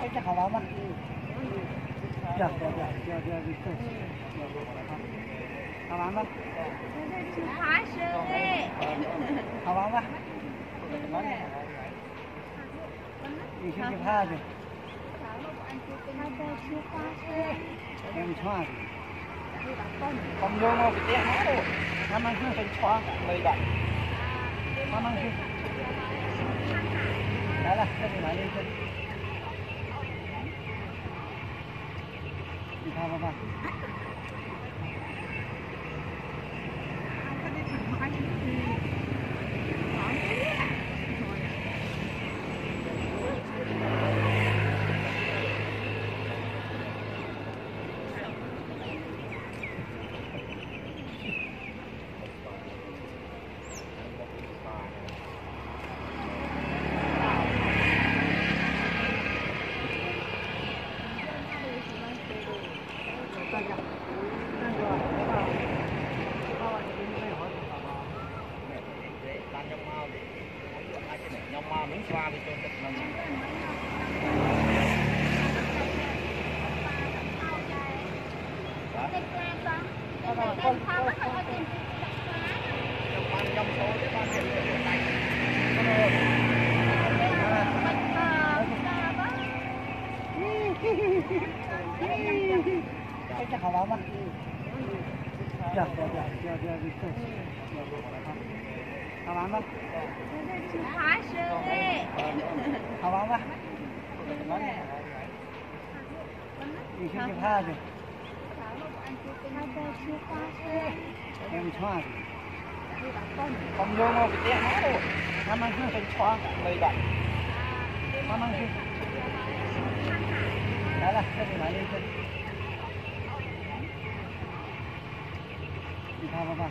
Cái chắc hào mà. Dạ, dạ, dạ, dạ, dạ, đi thôi. Hào mà. ấy Hào mà. Đi xem cái pha rồi. Em xoa. không vô ngô cái tiếng nó đâu Năm ăn không. trên xoa mày đặt Năm ăn không. Đó là, cái gì mà lên trên. Đi pha vào អាចខ្ញុំមកនឹងស្វាវាចូលទឹកក្នុង Con không phải có tiền បានខ្ញុំចូលទេបានគេលក់ដៃ Cái chắc hào mà. Dạ, dạ, dạ, dạ, dạ, đi thôi. Hào mà. hóa sư ấy Hào mà. Đi xem cái pha rồi. Em xoa. không vô ngô cái tiếng nó đâu Năm ăn không. trên xoa mày đặt Năm ăn không. Đó là, cái mà lên trên. Đi pha vào vào.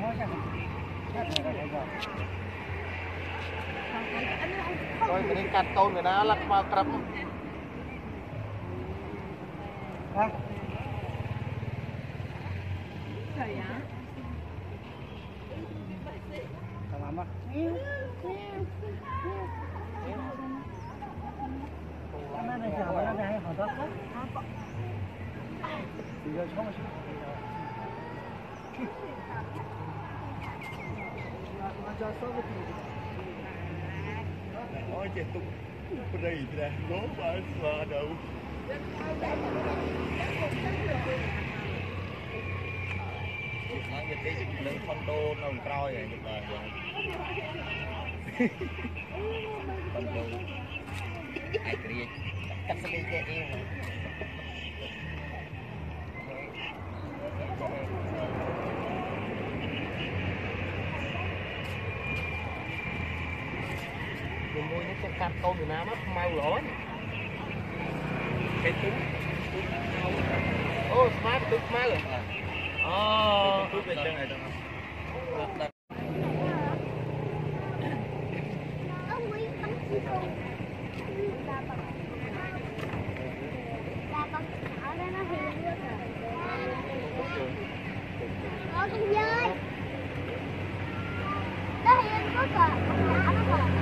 Nói sao? Chắc là cái gì? rồi cái này cắt tôn người ta lắc vào trầm Vâng. Cảm ơn bác. Cảm ơn anh chào, bác hay hỏi bác. Thì giờ không có ôi chết tung prây ra nó phải xóa đâu ទៀតទេលើខុនដូនៅក្រោយហើយបាទខុនដូឯករាជ្យកាត់ស្លៀកគេអីជាមួយនេះគាត់កាត់កូនពីណាមកខ្មៅល្អណាគេទុំអូស្មាតទុំខ្មៅហ៎ Ờ cứ về chân này đâu Đặt con dơi Nó có cờ nó cờ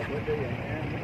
Dạ, bữa đi vậy em